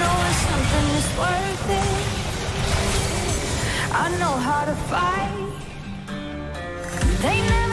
know when something is worth it. I know how to fight. They never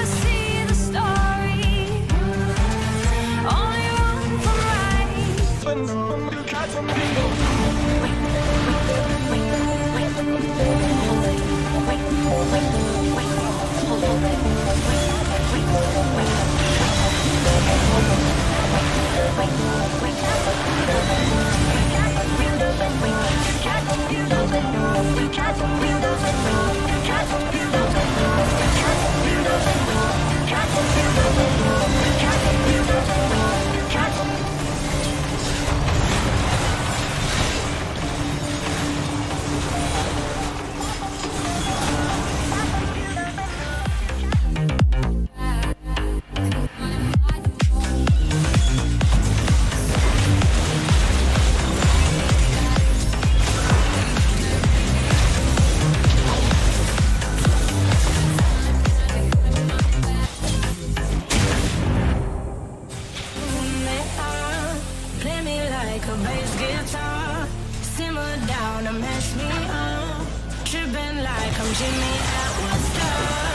Come Jimmy at what's stars?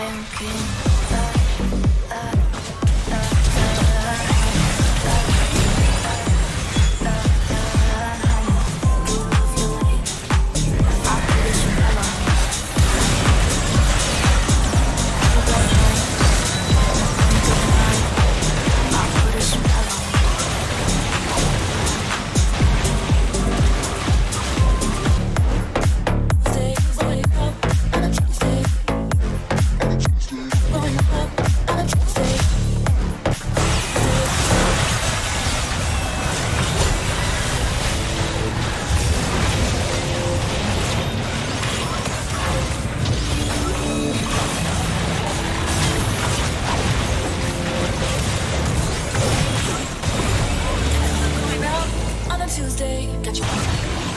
Lion King. Tuesday. Got you.